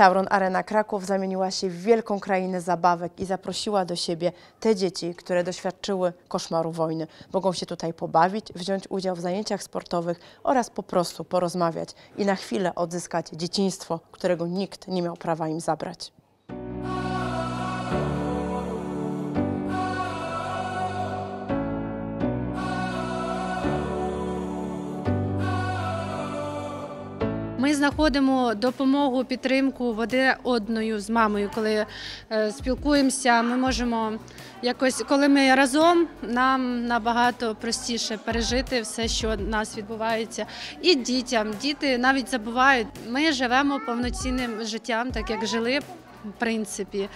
Tauron Arena Kraków zamieniła się w wielką krainę zabawek i zaprosiła do siebie te dzieci, które doświadczyły koszmaru wojny. Mogą się tutaj pobawić, wziąć udział w zajęciach sportowych oraz po prostu porozmawiać i na chwilę odzyskać dzieciństwo, którego nikt nie miał prawa im zabrać. Ми знаходимо допомогу, підтримку один одною з мамою, коли е, спілкуємося. Ми можемо якось, коли ми разом, нам набагато простіше пережити все, що в нас відбувається, і дітям. Діти навіть забувають. Ми живемо повноцінним життям, так як жили. В принципі,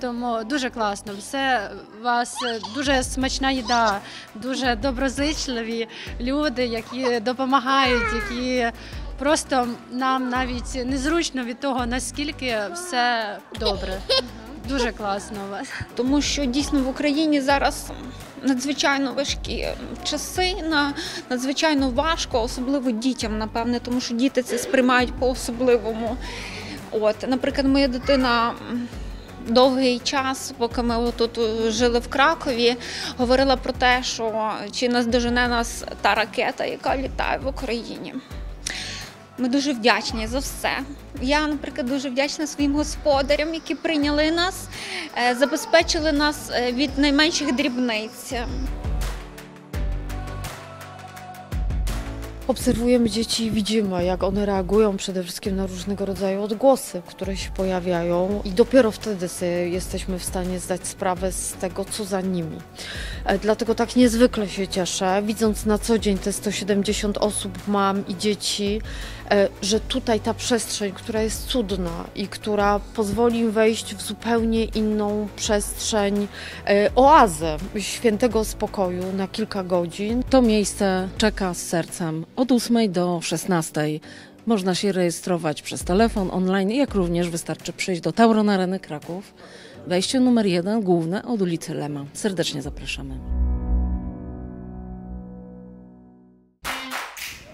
тому дуже класно. Все у вас дуже смачна їда, дуже доброзичливі люди, які допомагають, які просто нам навіть незручно від того, наскільки все добре. Дуже класно у вас. тому що дійсно в Україні зараз надзвичайно важкі часи, на- надзвичайно важко, особливо дітям, напевне, тому що діти це сприймають по-особливому. От, наприклад, моя дитина. Довгий час, поки ми тут жили в Кракові, говорила про те, що чи наздожене нас та ракета, яка літає в Україні. Ми дуже вдячні за все. Я, наприклад, дуже вдячна своїм господарям, які прийняли нас, е, забезпечили нас е, від найменших дрібниць. Obserwujemy dzieci i widzimy, jak one reagują przede wszystkim na różnego rodzaju odgłosy, które się pojawiają, i dopiero wtedy jesteśmy w stanie zdać sprawę z tego, co za nimi. E, Dlatego tak niezwykle się cieszę, widząc na co dzień te 170 osób, mam i dzieci, e, że tutaj ta przestrzeń, która jest cudna i która pozwoli im wejść w zupełnie inną przestrzeń, e, oazę świętego spokoju na kilka godzin, To miejsce czeka z sercem od 8 do 16. Można się rejestrować przez telefon, online, jak również wystarczy przyjść do Tauron Areny Kraków. Wejście numer jeden, główne, od ulicy Lema. Serdecznie zapraszamy.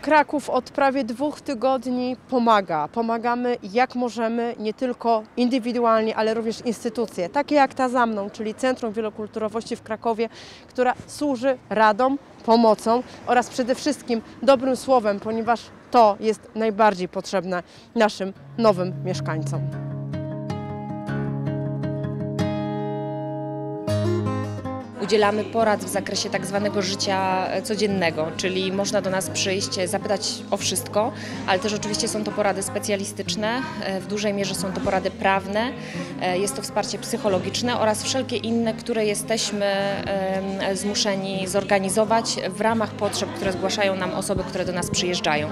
Kraków od prawie dwóch tygodni pomaga. Pomagamy jak możemy, nie tylko indywidualnie, ale również instytucje, takie jak ta za mną, czyli Centrum Wielokulturowości w Krakowie, która służy radom, pomocą oraz przede wszystkim dobrym słowem, ponieważ to jest najbardziej potrzebne naszym nowym mieszkańcom. Udzielamy porad w zakresie tak zwanego życia codziennego, czyli można do nas przyjść, zapytać o wszystko, ale też oczywiście są to porady specjalistyczne, e, w dużej mierze są to porady prawne, e, jest to wsparcie psychologiczne oraz wszelkie inne, które jesteśmy zmuszeni zorganizować w ramach potrzeb, które zgłaszają nam osoby, które do nas przyjeżdżają.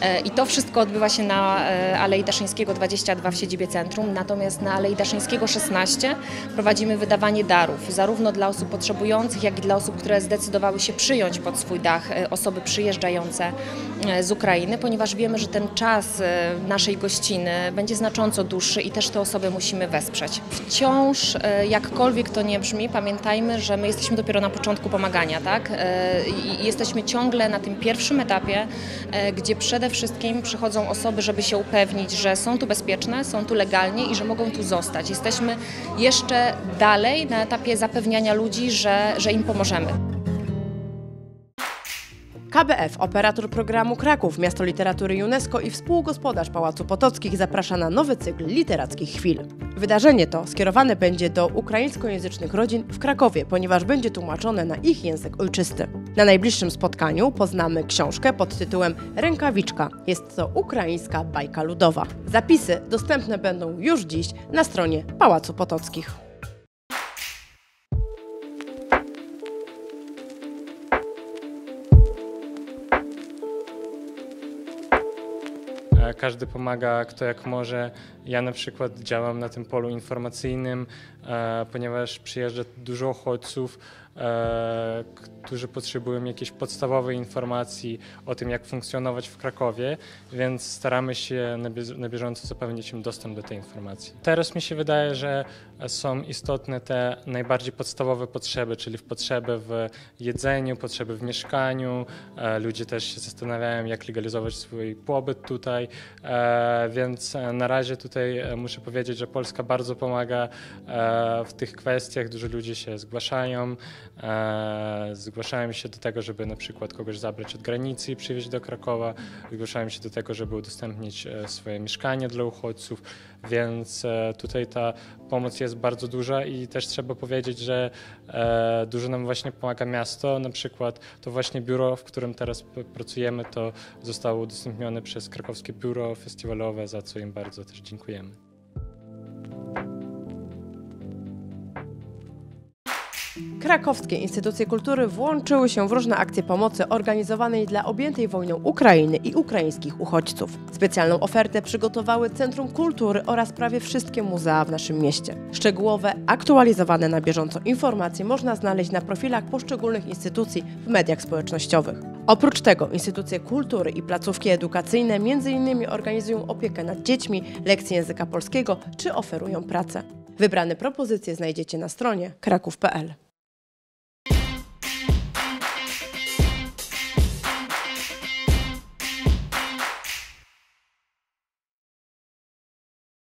E, I to wszystko odbywa się na e, Alei Daszyńskiego 22 w siedzibie centrum, natomiast na Alei Daszyńskiego 16 prowadzimy wydawanie darów, zarówno dla osób potrzebujących, jak i dla osób, które zdecydowały się przyjąć pod swój dach e, osoby przyjeżdżające e, z Ukrainy, ponieważ wiemy, że ten czas e, naszej gościny będzie znacząco dłuższy i też te osoby musimy wesprzeć. Wciąż, jakkolwiek to nie brzmi, pamiętajmy, że my jesteśmy dopiero na początku pomagania, tak? I jesteśmy ciągle na tym pierwszym etapie, gdzie przede wszystkim przychodzą osoby, żeby się upewnić, że są tu bezpieczne, są tu legalnie i że mogą tu zostać. Jesteśmy jeszcze dalej na etapie zapewniania ludzi, że, że im pomożemy. KBF, operator programu Kraków, Miasto Literatury UNESCO i współgospodarz Pałacu Potockich zaprasza na nowy cykl literackich chwil. Wydarzenie to skierowane będzie do ukraińskojęzycznych rodzin w Krakowie, ponieważ będzie tłumaczone na ich język ojczysty. Na najbliższym spotkaniu poznamy książkę pod tytułem Rękawiczka. Jest to ukraińska bajka ludowa. Zapisy dostępne będą już dziś na stronie Pałacu Potockich. Każdy pomaga kto jak może. Ja na przykład działam na tym polu informacyjnym, e, ponieważ przyjeżdża dużo uchodźców którzy potrzebują jakiejś podstawowej informacji o tym, jak funkcjonować w Krakowie, więc staramy się na, bież- na bieżąco zapewnić im dostęp do tej informacji. Teraz mi się wydaje, że są istotne te najbardziej podstawowe potrzeby, czyli potrzeby w jedzeniu, potrzeby w mieszkaniu. E, Ludzie też się zastanawiają, jak legalizować swój pobyt tutaj, e, więc e, na razie tutaj e, muszę powiedzieć, że Polska bardzo pomaga e, w tych kwestiach. Dużo ludzi się zgłaszają, e, zgłaszają się do tego, żeby na przykład kogoś zabrać od granicy i przywieźć do Krakowa, zgłaszają się do tego, żeby udostępnić e, swoje mieszkanie dla uchodźców, więc e, tutaj ta pomoc jest bardzo duża i też trzeba powiedzieć, że e, dużo nam właśnie pomaga miasto. Na przykład to właśnie biuro, w którym teraz pracujemy, to zostało udostępnione przez krakowskie biuro festiwalowe, za co im bardzo też dziękujemy. Krakowskie instytucje kultury włączyły się w różne akcje pomocy organizowanej dla objętej wojną Ukrainy i ukraińskich uchodźców. Specjalną ofertę przygotowały Centrum Kultury oraz prawie wszystkie muzea w naszym mieście. Szczegółowe, aktualizowane na bieżąco informacje można znaleźć na profilach poszczególnych instytucji w mediach społecznościowych. Oprócz tego instytucje kultury i placówki edukacyjne m.in. organizują opiekę nad dziećmi, lekcje języka polskiego czy oferują pracę. Wybrane propozycje znajdziecie na stronie kraków.pl.